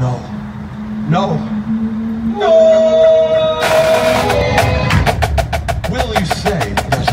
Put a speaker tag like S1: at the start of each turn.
S1: No. No.
S2: No!
S1: Will you say that